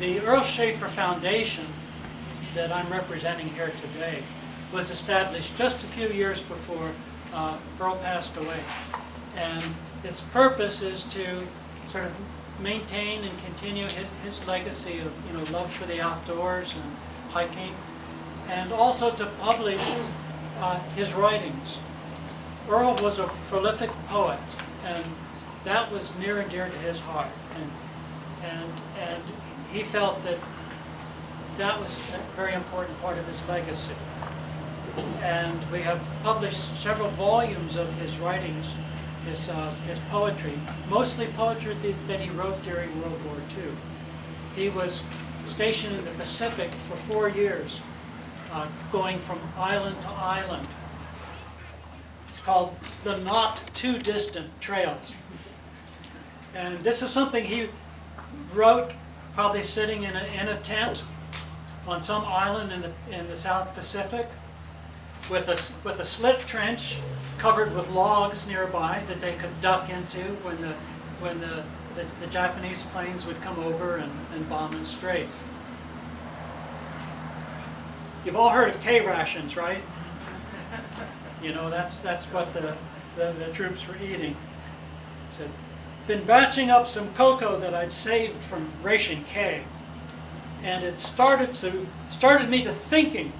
The Earl Shaffer Foundation that I'm representing here today was established just a few years before uh, Earl passed away. And its purpose is to sort of maintain and continue his, his legacy of you know love for the outdoors and hiking, and also to publish uh, his writings. Earl was a prolific poet, and that was near and dear to his heart. And and and he felt that that was a very important part of his legacy. And we have published several volumes of his writings, his, uh, his poetry, mostly poetry that- he wrote during World War II. He was stationed in the Pacific for four years, uh, going from island to island. It's called the Not Too Distant Trails. And this is something he wrote probably sitting in a, in a tent on some island in the, in the South Pacific with a, with a slit trench covered with logs nearby that they could duck into when the, when the, the, the Japanese planes would come over and, and bomb and strafe. You've all heard of K rations, right? You know, that's, that's what the, the, the troops were eating. Said, been batching up some cocoa that I'd saved from ration K. And it started to started me to thinking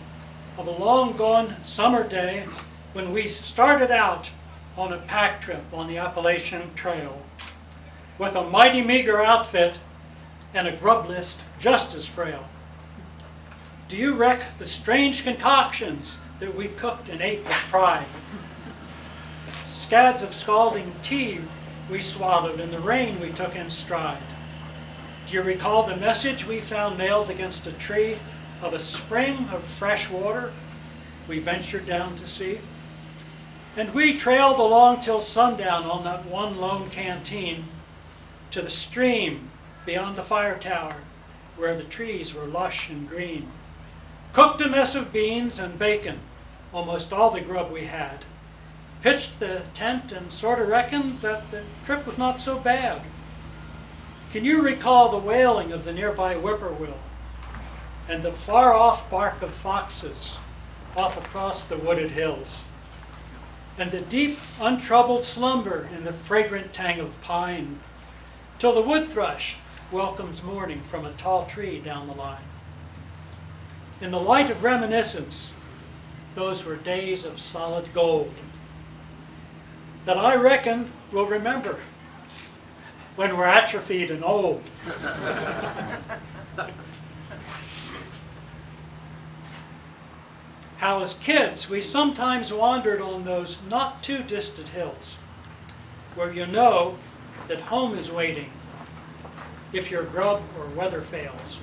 of a long gone summer day when we started out on a pack trip on the Appalachian Trail with a mighty meager outfit and a grub list just as frail. Do you reck the strange concoctions that we cooked and ate with pride? Scads of scalding tea we swallowed, and the rain we took in stride. Do you recall the message we found nailed against a tree of a spring of fresh water we ventured down to see? And we trailed along till sundown on that one lone canteen to the stream beyond the fire tower where the trees were lush and green. Cooked a mess of beans and bacon, almost all the grub we had. Pitched the tent and sort of reckoned that the trip was not so bad. Can you recall the wailing of the nearby whippoorwill and the far off bark of foxes off across the wooded hills? And the deep, untroubled slumber in the fragrant tang of pine till the wood thrush welcomes morning from a tall tree down the line. In the light of reminiscence, those were days of solid gold that I reckon we'll remember when we're atrophied and old. How, as kids, we sometimes wandered on those not too distant hills where you know that home is waiting if your grub or weather fails.